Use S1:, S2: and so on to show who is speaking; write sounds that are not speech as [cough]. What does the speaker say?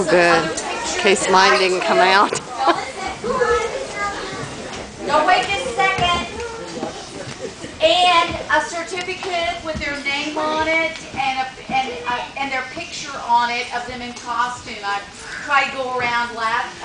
S1: Oh, good. In case mine didn't come out. [laughs]
S2: Don't wait a second. And a certificate with their name on it and a, and, a, and their picture on it of them in costume. I try to go around last,